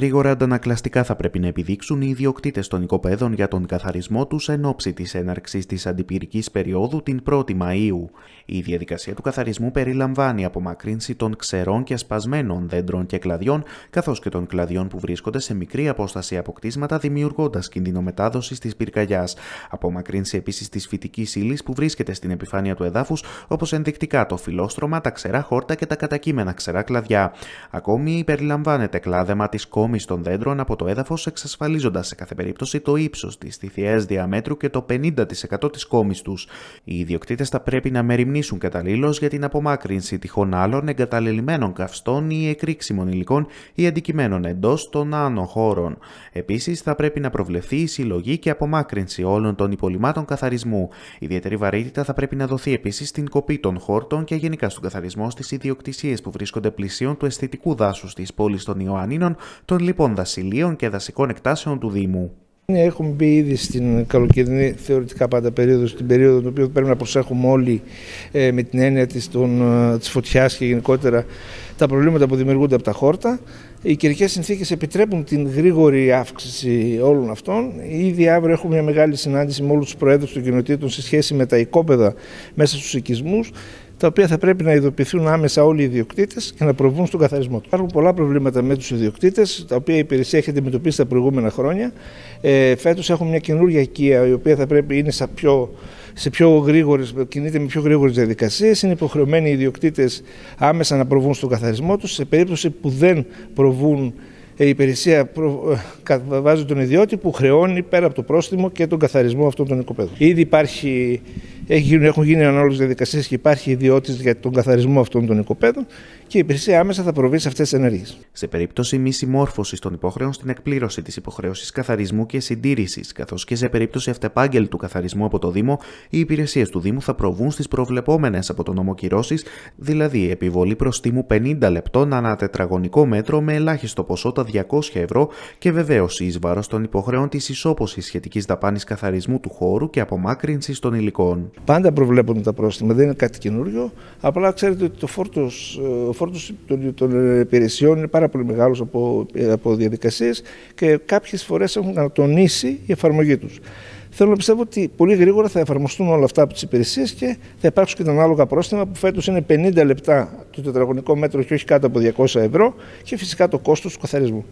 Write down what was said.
Γρήγορα αντανακλαστικά θα πρέπει να επιδείξουν οι ιδιοκτήτες των οικοπαίδων για τον καθαρισμό τους εν ώψη της έναρξης της αντιπυρικής περίοδου την 1η Μαου. Η διαδικασία του καθαρισμού περιλαμβάνει απομακρύνση των ξερών και σπασμένων δέντρων και κλαδιών, καθώς και των κλαδιών που βρίσκονται σε μικρή απόσταση από κτίσματα, δημιουργώντας κίνδυνο μετάδοσης της πυρκαγιάς. Απομακρύνση επίσης της φυτικής ύλης που βρίσκεται στην επιφάνεια του εδάφους, όπως ενδεικτικά το φιλόστρωμα, τα ξερά χόρτα και τα κατακείμενα ξερά κλαδιά. Ακόμη περιλαμβάνεται κλάδεμα της κόμη των δέντρων από το έδαφο, εξασφαλίζοντας σε κάθε περίπτωση το ύψος της θηθιαίας διαμέτρου και το 50% της κόμης τους. Οι ιδιοκτήτες θα πρέπει να μεριμνήσουν καταλήλως για την απομάκρυνση τυχόν άλλων εγκαταλελειμμένων καυστών ή εκρήξιμων υλικών ή αντικειμένων εντός των άνω χώρων. Επίσης, θα πρέπει να προβλεφθεί η συλλογή και απομάκρυνση όλων των υπολοιμάτων καθαρισμού. Ιδιαίτερη βαρύτητα θα πρέπει να δοθεί επίσης στην κοπή των χόρτων και γενικά στον καθαρισμό στις ιδιοκτησίες που βρίσκονται πλησίων του αισθητικού δάσους της πόλης των Ιωαννίνων, των λοιπόν δασιλείων και δασικών εκτάσεων του Δήμου. Έχουμε μπει ήδη στην καλοκαιρινή θεωρητικά πάντα περίοδο, στην περίοδο την οποία πρέπει να προσέχουμε όλοι ε, με την έννοια της, των, ε, της φωτιάς και γενικότερα τα προβλήματα που δημιουργούνται από τα χόρτα. Οι καιρικές συνθήκες επιτρέπουν την γρήγορη αύξηση όλων αυτών. Ήδη αύριο έχουμε μια μεγάλη συνάντηση με όλους τους προέδρους των κοινοτήτων σε σχέση με τα οικόπεδα μέσα στους οικισμούς τα οποία θα πρέπει να ειδοποιηθούν άμεσα όλοι οι ιδιοκτήτες και να προβούν στον καθαρισμό του. Υπάρχουν πολλά προβλήματα με τους ιδιοκτήτες, τα οποία η υπηρεσία έχει αντιμετωπίσει τα προηγούμενα χρόνια. Ε, Φέτος έχουμε μια καινούργια οικία, η οποία θα πρέπει είναι σε πιο, σε πιο γρήγορες, κινείται με πιο γρήγορες διαδικασίες. Είναι υποχρεωμένοι οι ιδιοκτήτες άμεσα να προβούν στον καθαρισμό τους. Σε περίπτωση που δεν προβούν η υπηρεσία προ... Ε, βάζει τον ιδιώτη που χρεώνει πέρα από το πρόστιμο και τον καθαρισμό αυτών των οικοπαίδων. Ήδη υπάρχει έχουν γίνει ανάλογες διαδικασίες και υπάρχει ιδιώτης για τον καθαρισμό αυτών των οικοπαίδων και η υπηρεσία άμεσα θα προβεί σε αυτές τις ενέργειες. Σε περίπτωση μη συμμόρφωσης των υποχρέων στην εκπλήρωση της υποχρέωση καθαρισμού και συντήρησης, καθώς και σε περίπτωση αυτεπάγγελτου καθαρισμού από το Δήμο, οι υπηρεσίες του Δήμου θα προβούν στις προβλεπόμενες από τον νόμο κυρώσει, δηλαδή επιβολή προστίμου 50 λεπτών ανά τετραγωνικό μέτρο με ελάχιστο ποσό τα 200 ευρώ και βεβαίωση εις βάρος των υποχρέων της ισόποση σχετικής δαπάνης καθαρισμού του χώρου και απομάκρυνσης των υλικών. Πάντα προβλέπονται τα πρόστιμα, δεν είναι κάτι καινούριο. Απλά ξέρετε ότι το φόρτος, ε, ο φόρτος των, των υπηρεσιών είναι πάρα πολύ μεγάλος από, από διαδικασίες και κάποιες φορές έχουν ανατονίσει η εφαρμογή τους. Θέλω να πιστεύω ότι πολύ γρήγορα θα εφαρμοστούν όλα αυτά από τις υπηρεσίες και θα υπάρξουν και τα ανάλογα πρόστιμα που φέτος είναι 50 λεπτά το τετραγωνικό μέτρο και όχι κάτω από 200 ευρώ και φυσικά το κόστος του καθαρισμού.